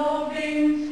loving